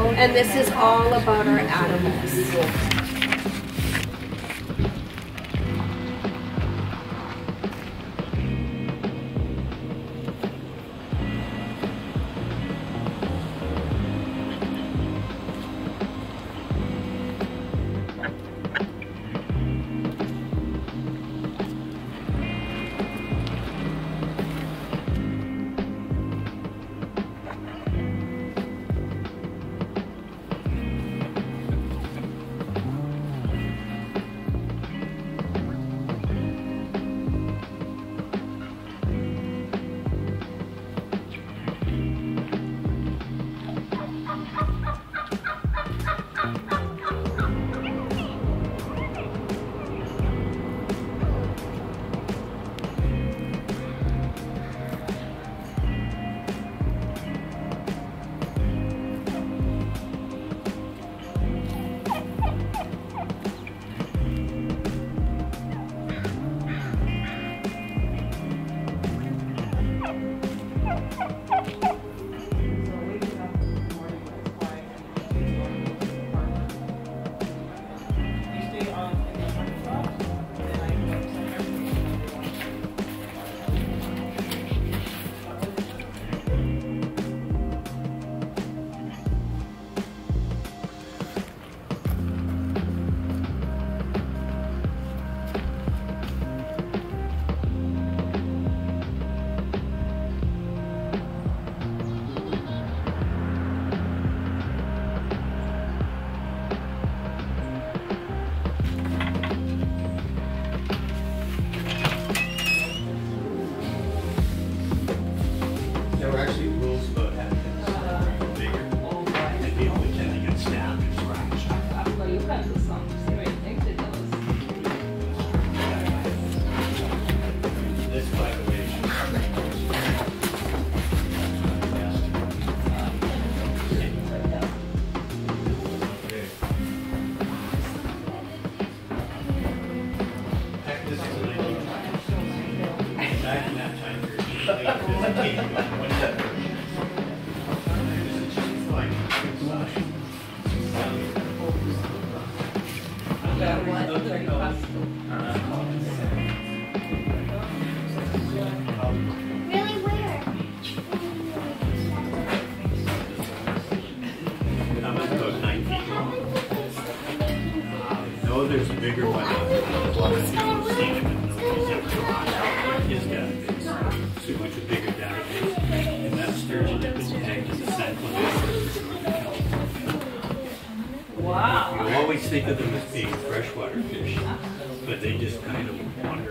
and this is all about our animals. There's a bigger one out there. A lot of people have seen it, but nobody's ever gone out. His database, so much a bigger database. And that sturgeon had been tagged as a San Wow. You always think of them as being freshwater fish, but they just kind of wander.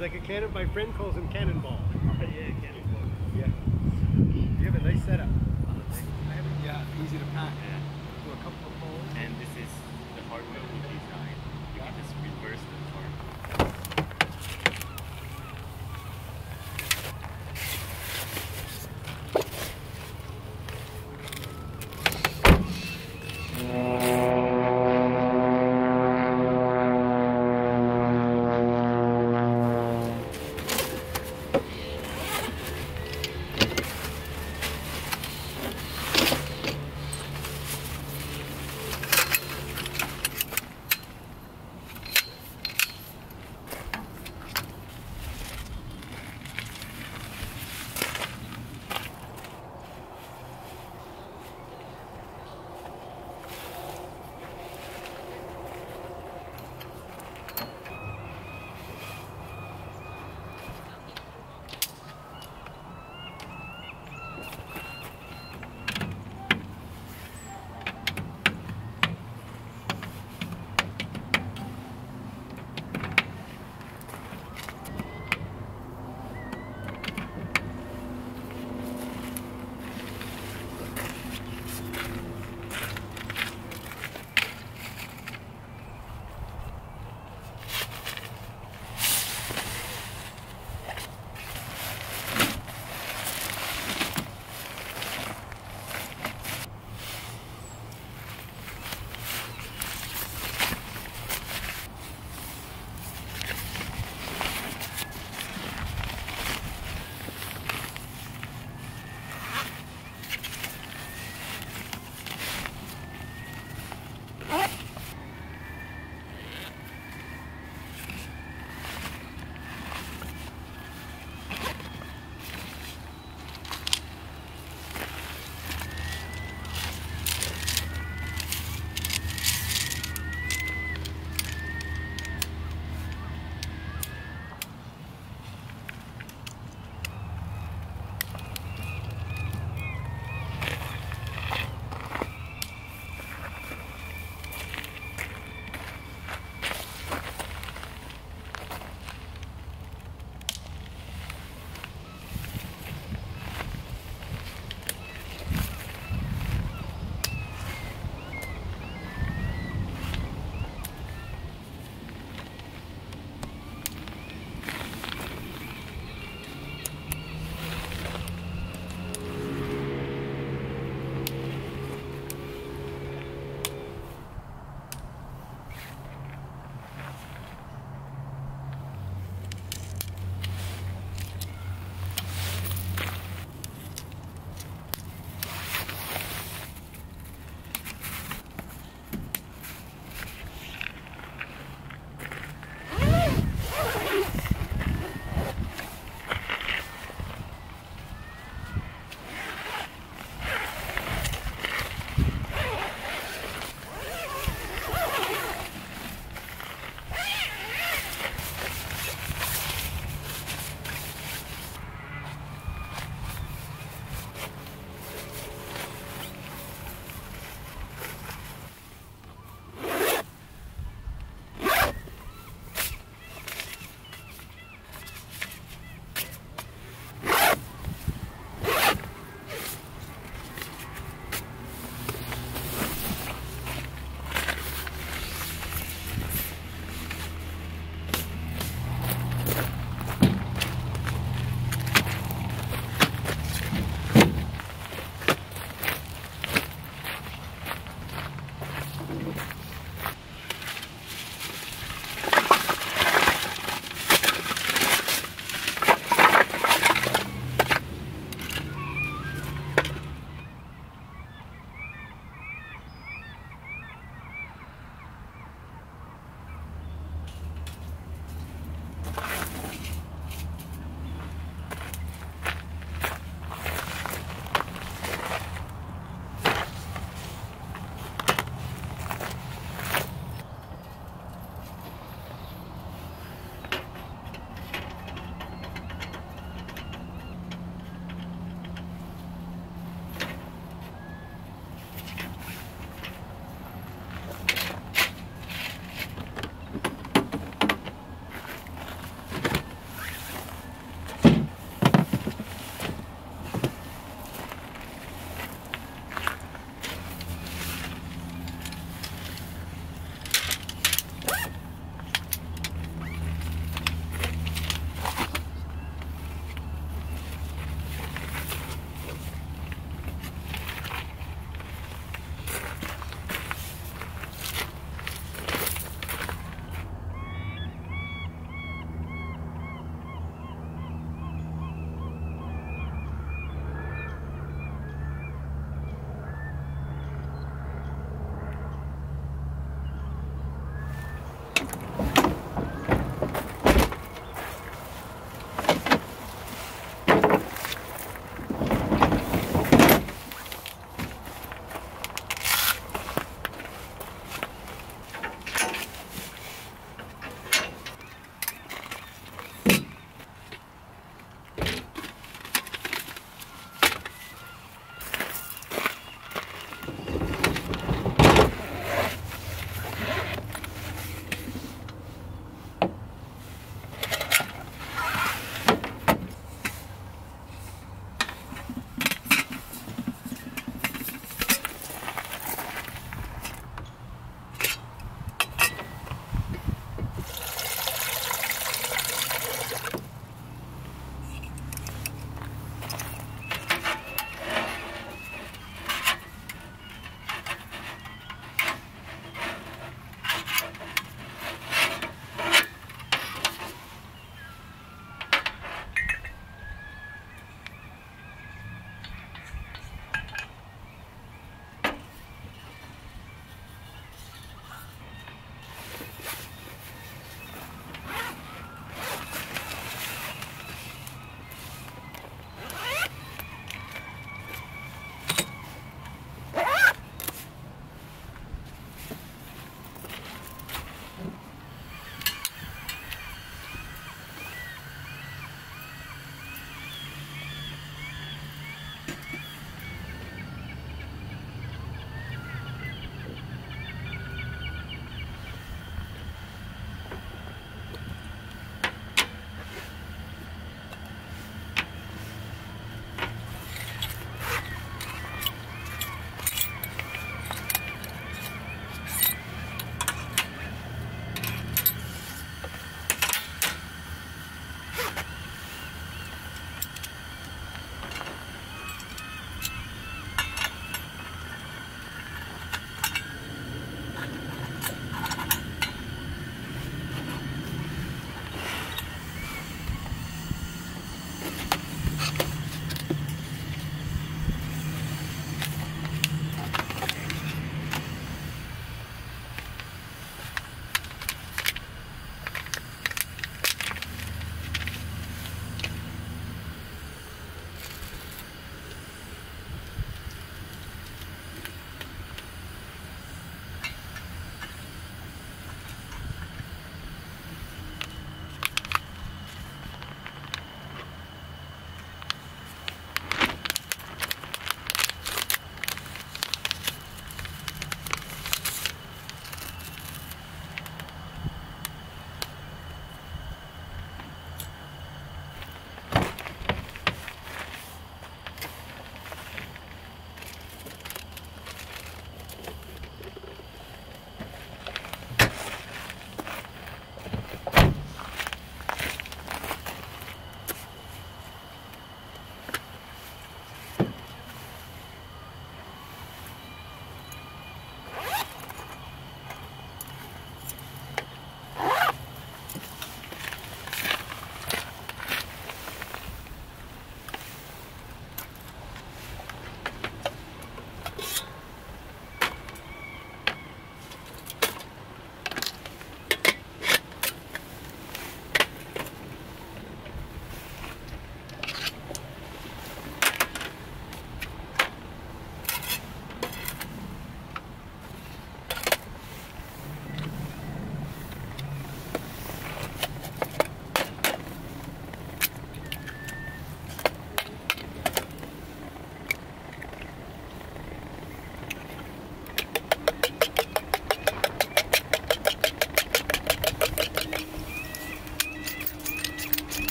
Like a cannon. My friend calls him cannonball.